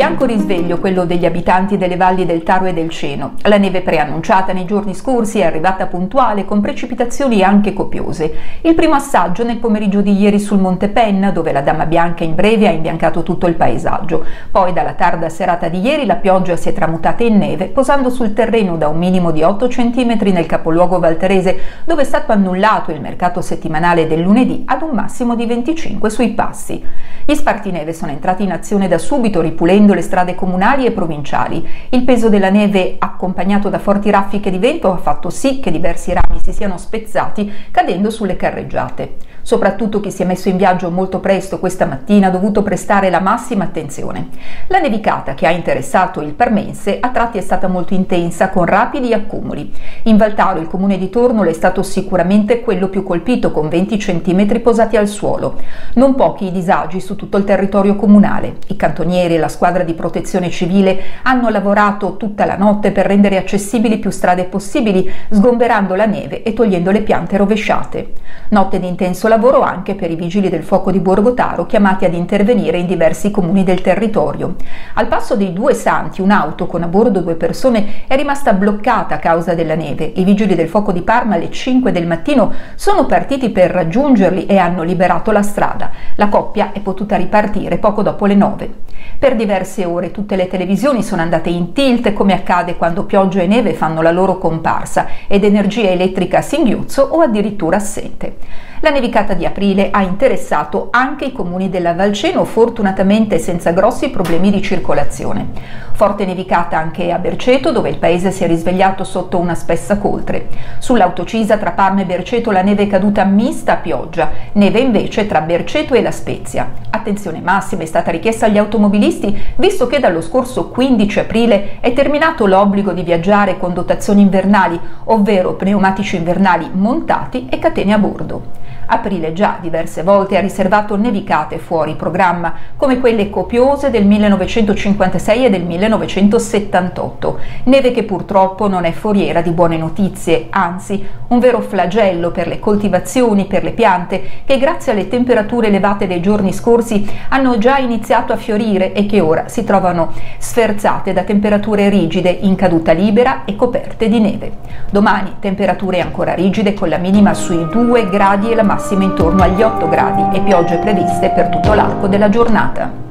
bianco risveglio quello degli abitanti delle valli del Taro e del Ceno. La neve preannunciata nei giorni scorsi è arrivata puntuale con precipitazioni anche copiose. Il primo assaggio nel pomeriggio di ieri sul Monte Penna, dove la Dama Bianca in breve ha imbiancato tutto il paesaggio. Poi dalla tarda serata di ieri la pioggia si è tramutata in neve, posando sul terreno da un minimo di 8 cm nel capoluogo valterese, dove è stato annullato il mercato settimanale del lunedì ad un massimo di 25 sui passi. Gli spartineve sono entrati in azione da subito ripulendo le strade comunali e provinciali. Il peso della neve accompagnato da forti raffiche di vento ha fatto sì che diversi rami si siano spezzati cadendo sulle carreggiate. Soprattutto chi si è messo in viaggio molto presto questa mattina ha dovuto prestare la massima attenzione. La nevicata che ha interessato il Parmense a tratti è stata molto intensa con rapidi accumuli. In Valtaro il comune di Tornolo è stato sicuramente quello più colpito con 20 cm posati al suolo. Non pochi i disagi su tutto il territorio comunale. I cantonieri e la squadra di protezione civile hanno lavorato tutta la notte per rendere accessibili più strade possibili, sgomberando la neve e togliendo le piante rovesciate. Notte di intenso lavoro anche per i vigili del fuoco di Borgotaro chiamati ad intervenire in diversi comuni del territorio. Al passo dei due santi, un'auto con a bordo due persone è rimasta bloccata a causa della neve. I vigili del fuoco di Parma alle 5 del mattino sono partiti per raggiungerli e hanno liberato la strada. La coppia è potuta ripartire poco dopo le 9. Per diverse ore tutte le televisioni sono andate in tilt come accade quando pioggia e neve fanno la loro comparsa ed energia elettrica a singhiozzo o addirittura assente. La nevicata di aprile ha interessato anche i comuni della Valceno, fortunatamente senza grossi problemi di circolazione. Forte nevicata anche a Berceto, dove il paese si è risvegliato sotto una spessa coltre. Sull'autocisa tra Parma e Berceto la neve è caduta mista a pioggia, neve invece tra Berceto e La Spezia. Attenzione massima è stata richiesta agli automobilisti, visto che dallo scorso 15 aprile è terminato l'obbligo di viaggiare con dotazioni invernali, ovvero pneumatici invernali montati e catene a bordo. Aprile già diverse volte ha riservato nevicate fuori programma, come quelle copiose del 1956 e del 1978. Neve che purtroppo non è foriera di buone notizie, anzi un vero flagello per le coltivazioni, per le piante, che grazie alle temperature elevate dei giorni scorsi hanno già iniziato a fiorire e che ora si trovano sferzate da temperature rigide in caduta libera e coperte di neve. Domani temperature ancora rigide con la minima sui 2 gradi e la massima intorno agli 8 gradi e piogge previste per tutto l'arco della giornata.